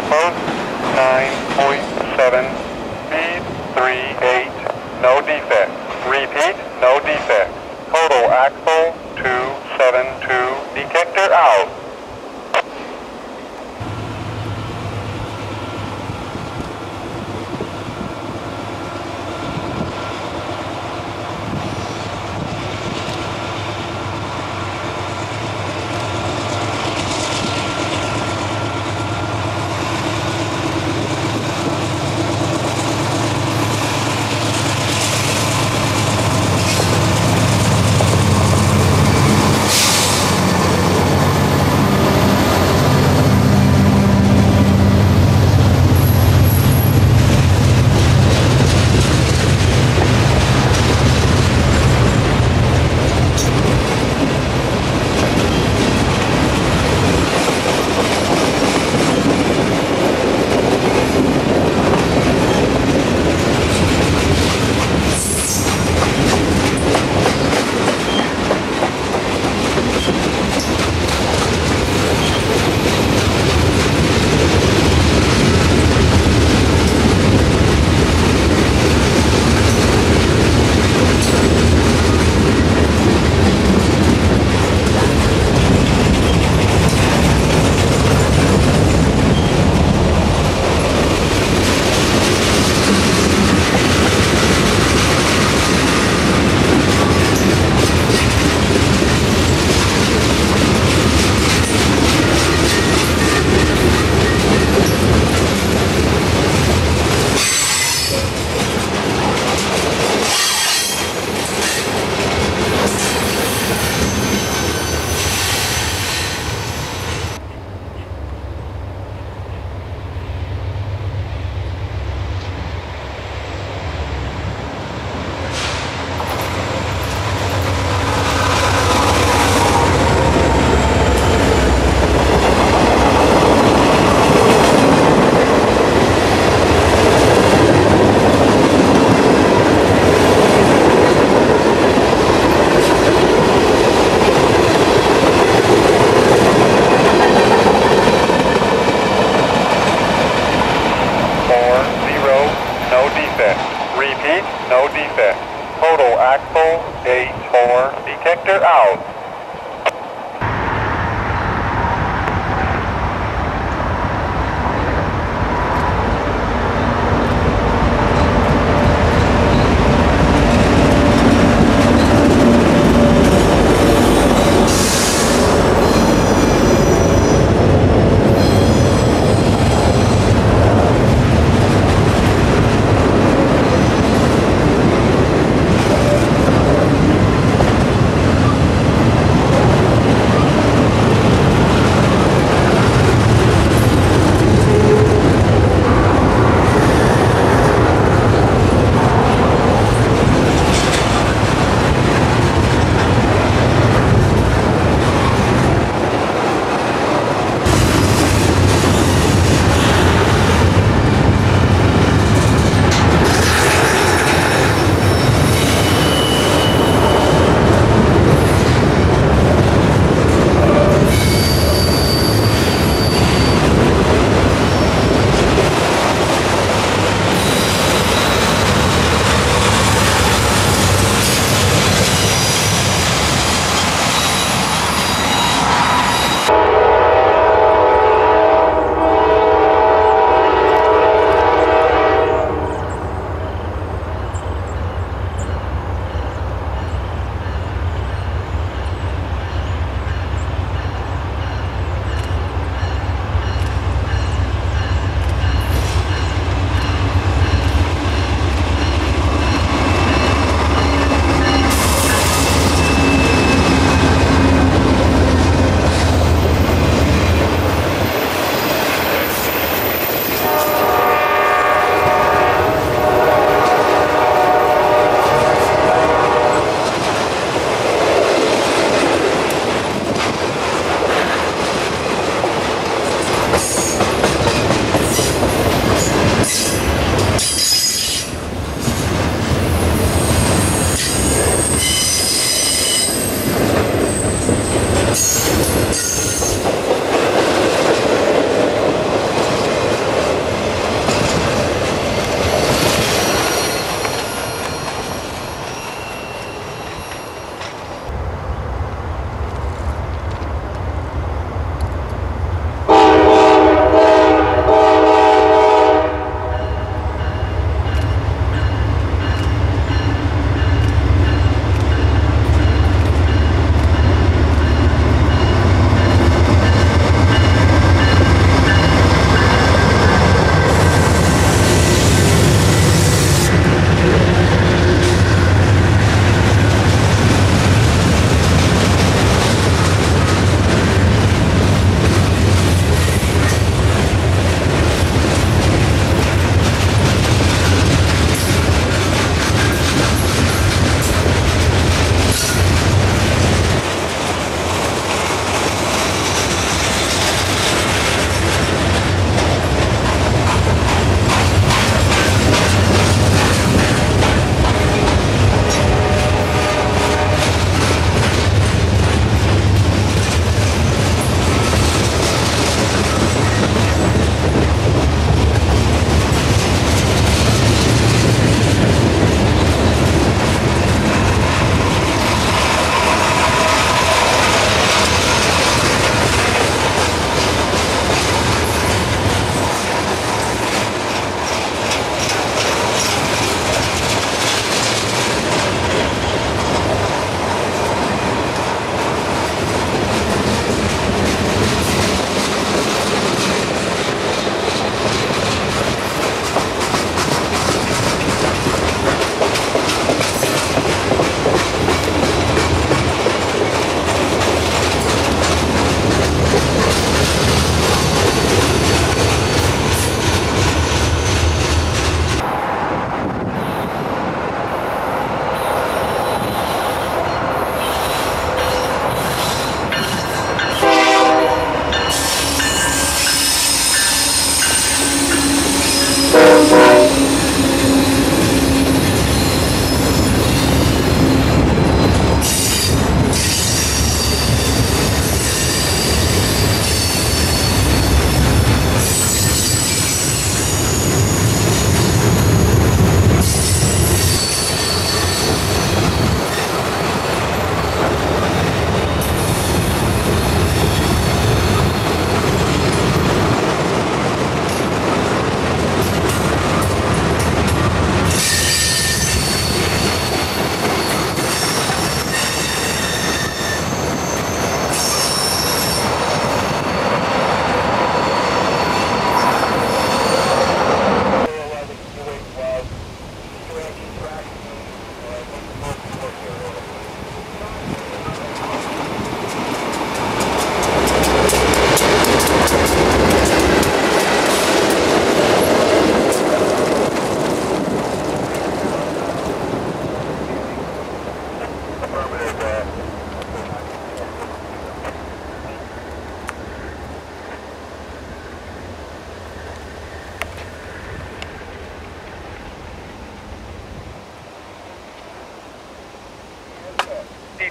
Milepost 9.7. Speed 38. No defect. Repeat, no defect. Total axle 272. Detector out. no defect. Total axle, gauge, horn, detector out.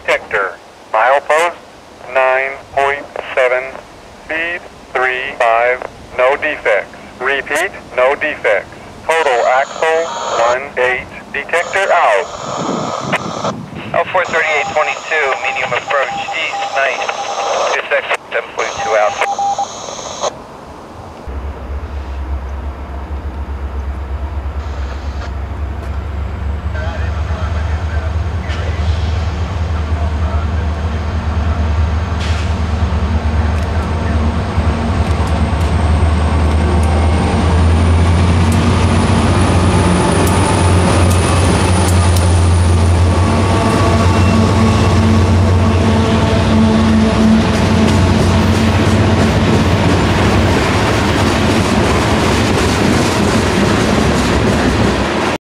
Detector. Milepost 9.7, speed 35, no defects. Repeat, no defects. Total axle 18, detector out. L43822, medium approach east, nice. This exit 742 out.